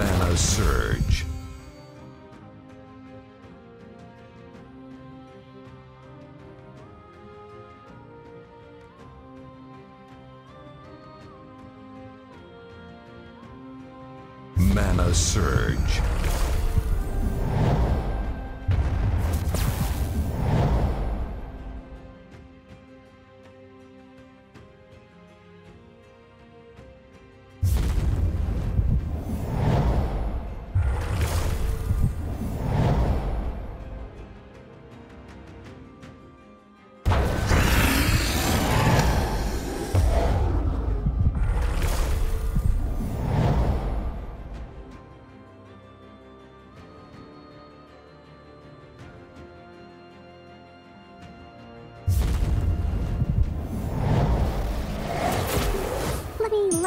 Mana Surge.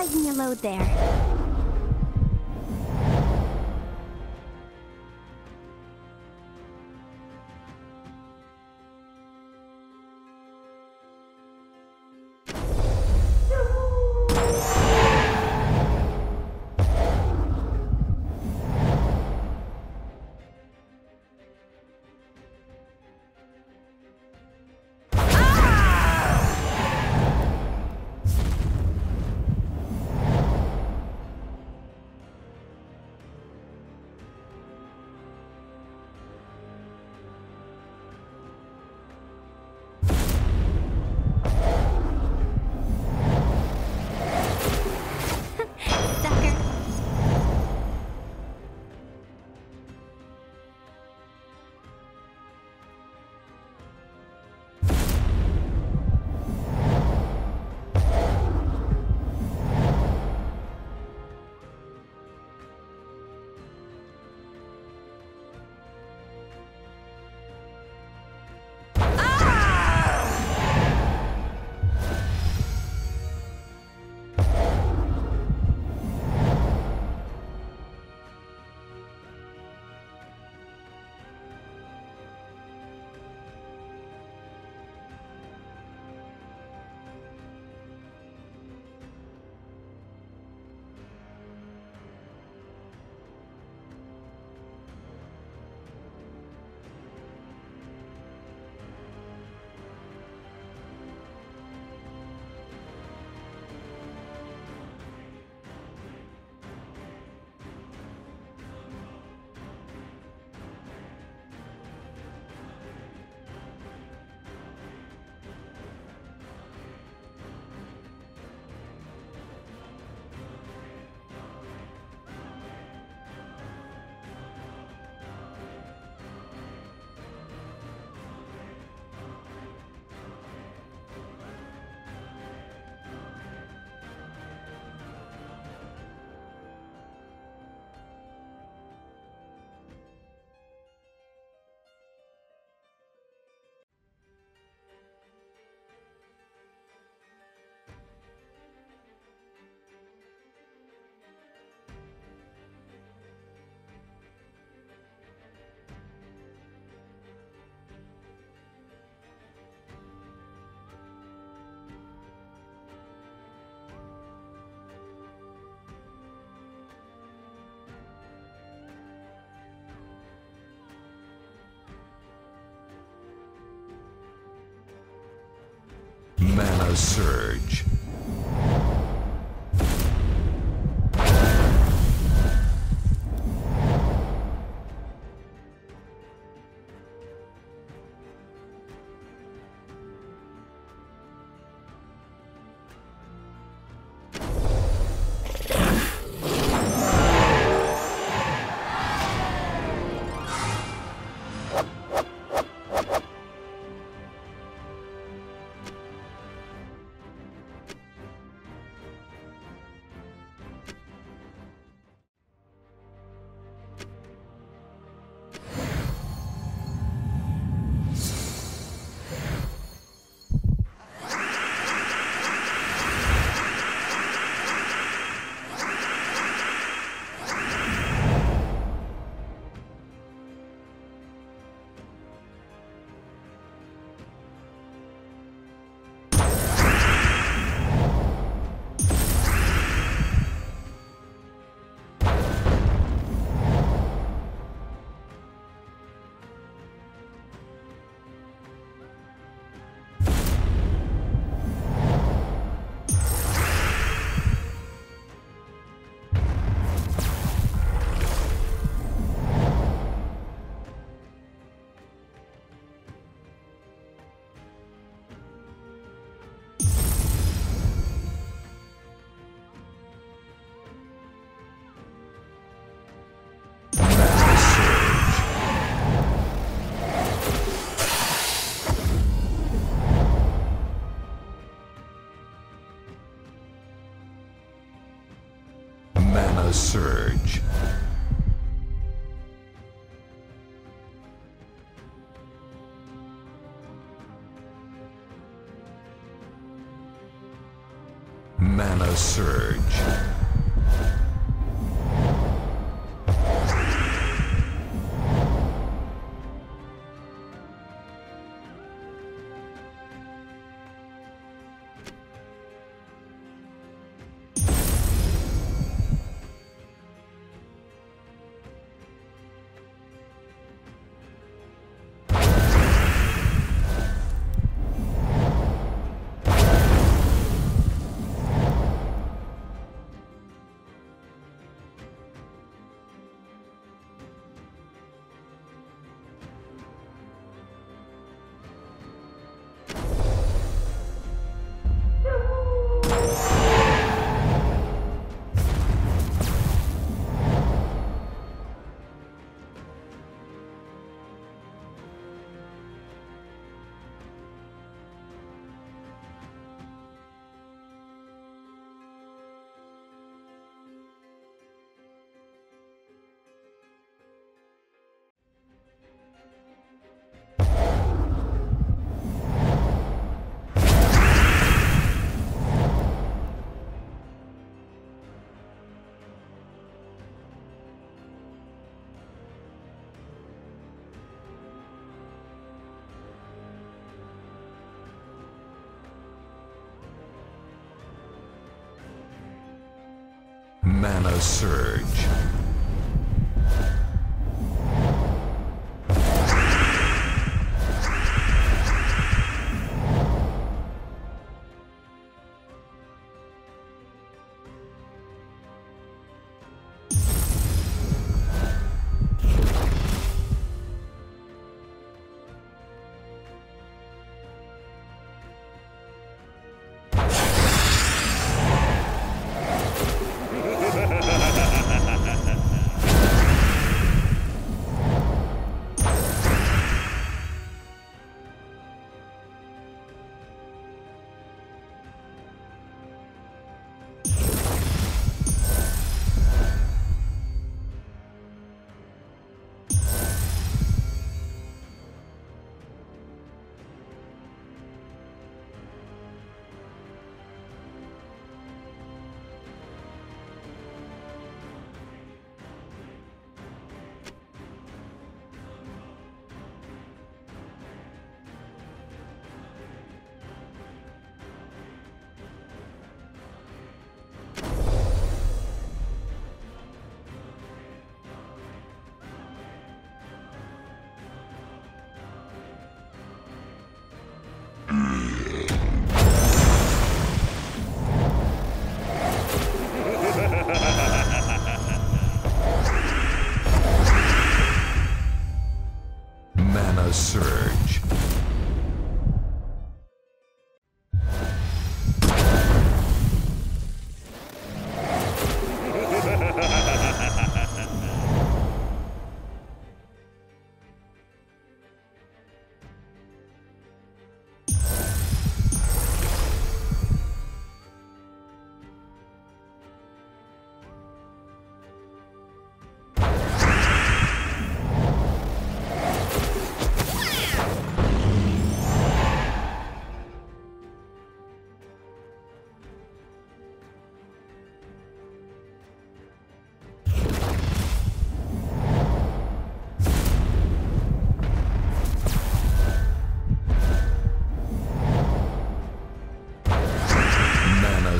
Lighten your load there. Mana Surge. Mana Surge. Mana Surge.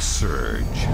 surge.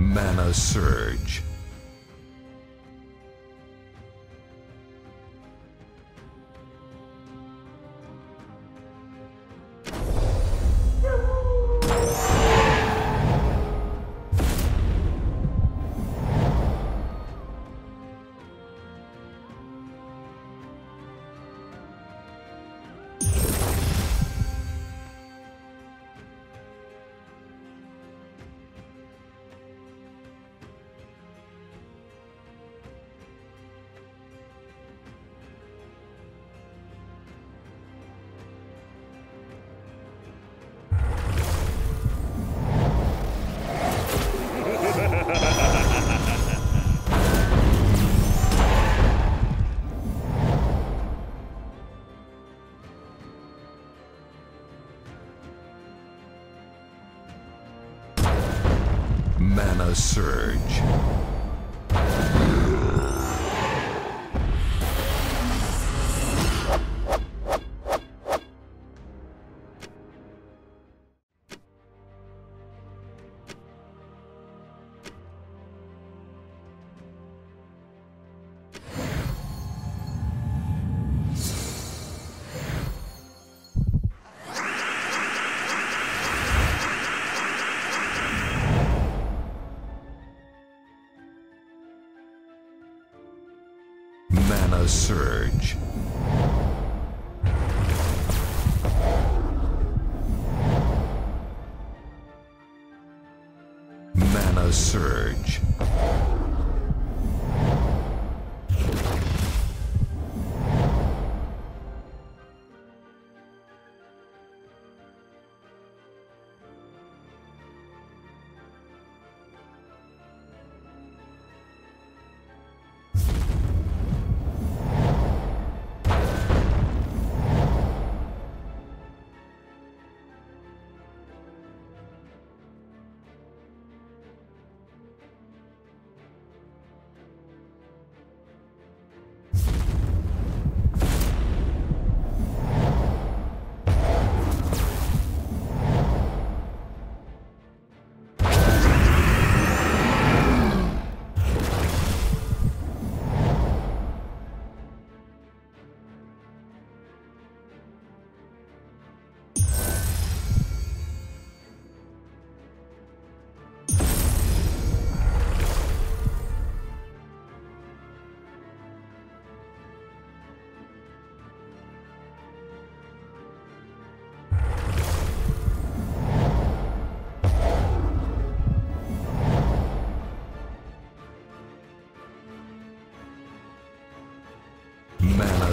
Mana Surge. Mana Surge.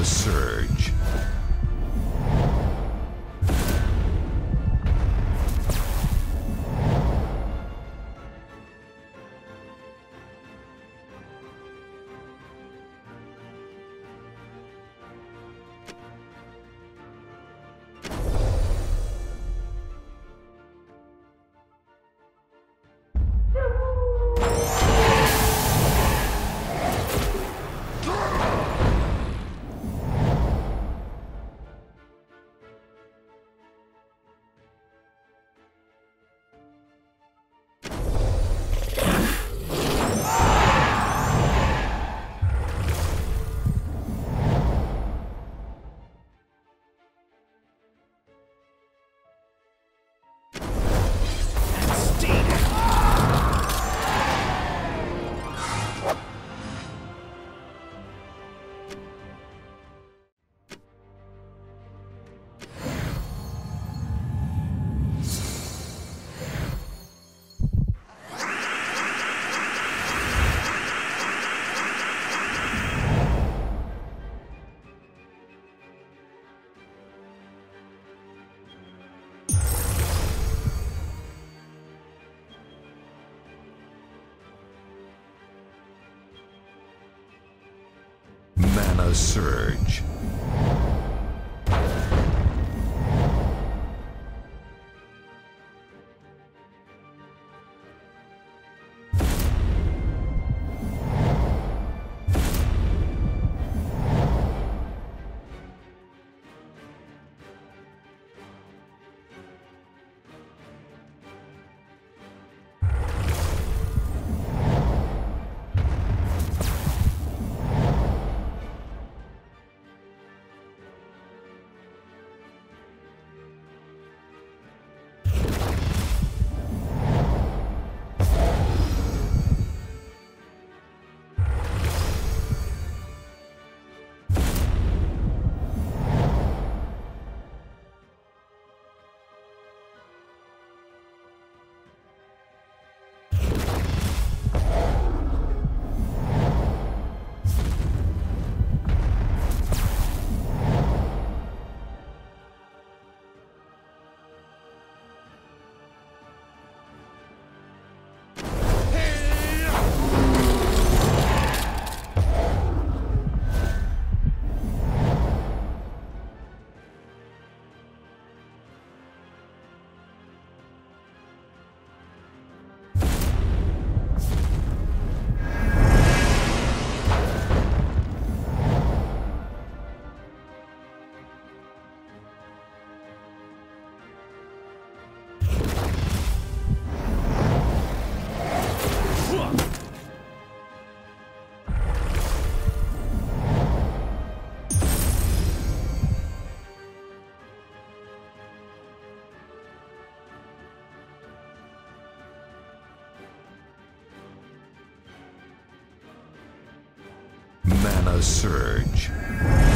Surge. Surge. Mana Surge.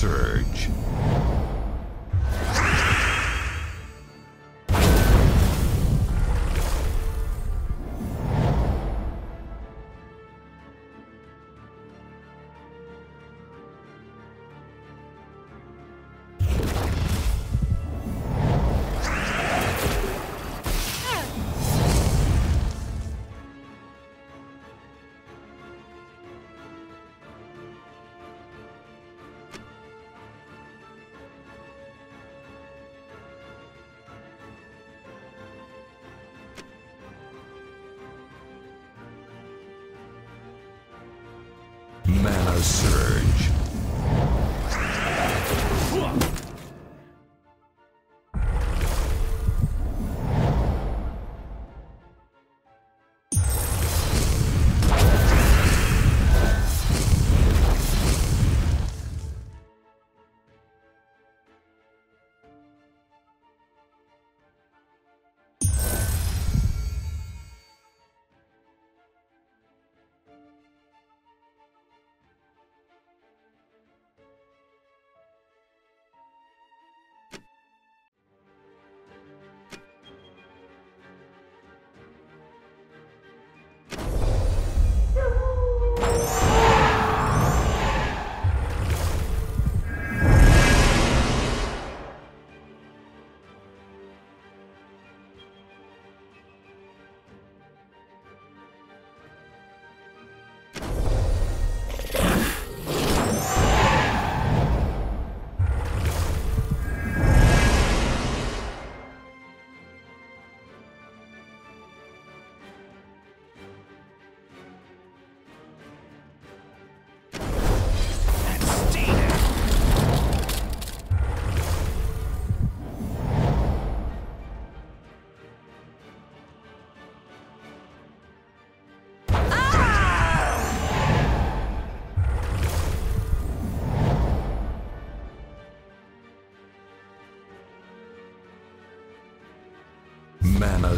Surge. Mana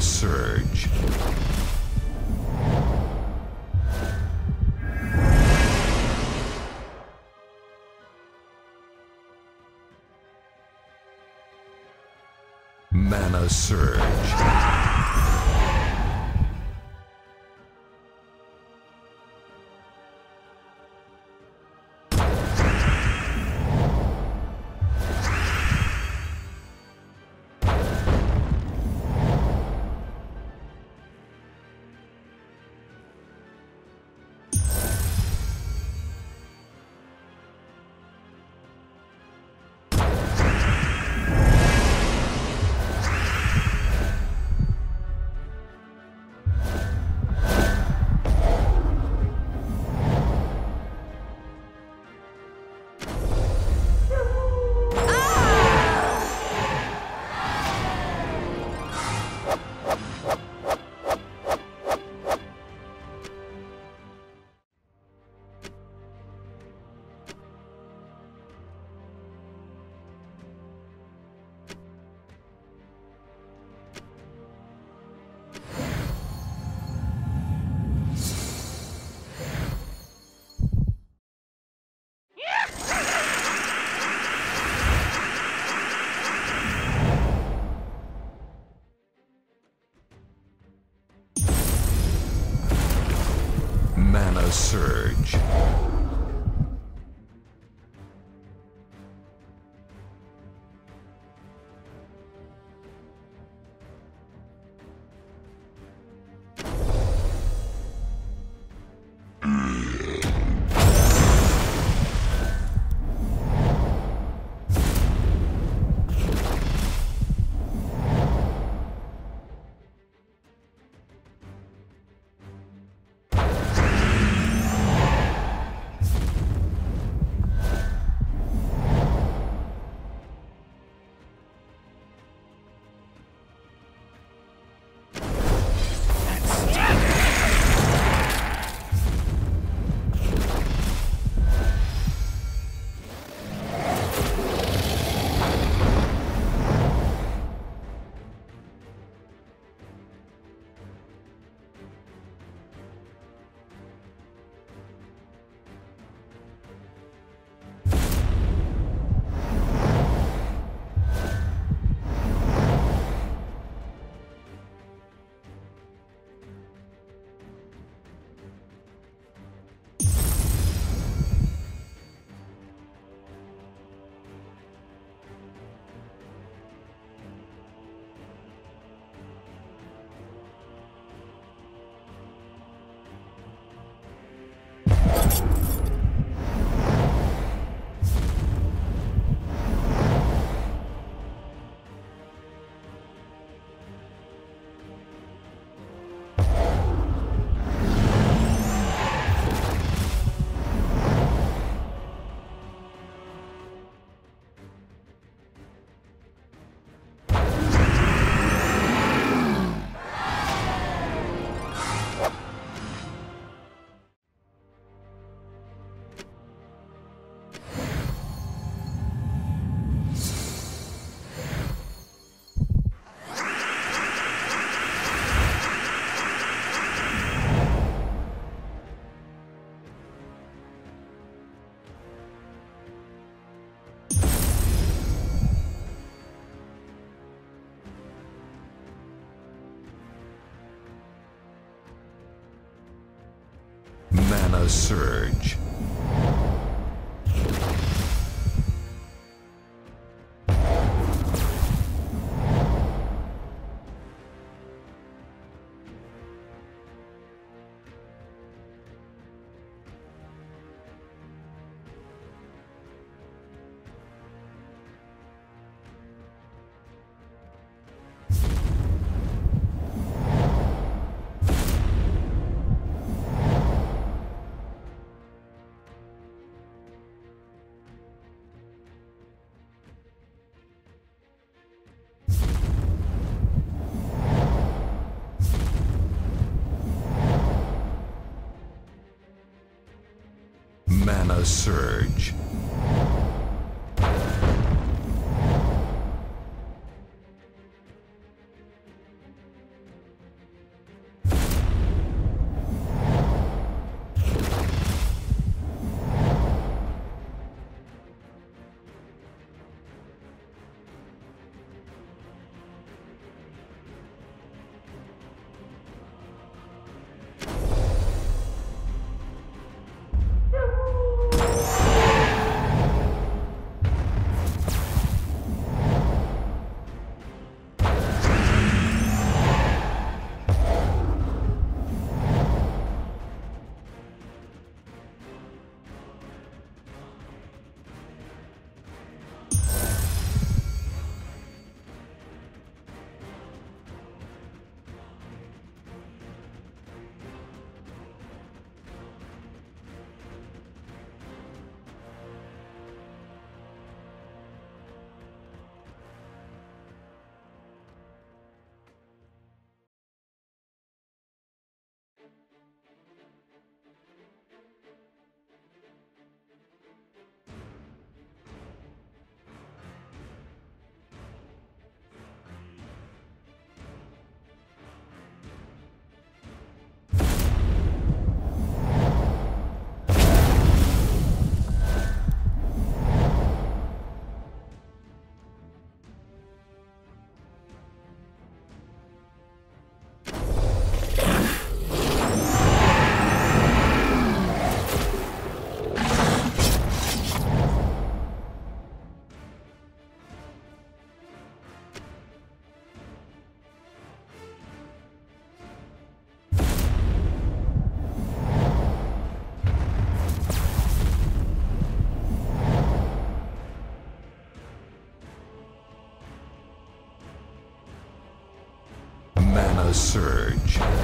surge. Mana Surge. Surge. Surge. Mana Surge. Surge.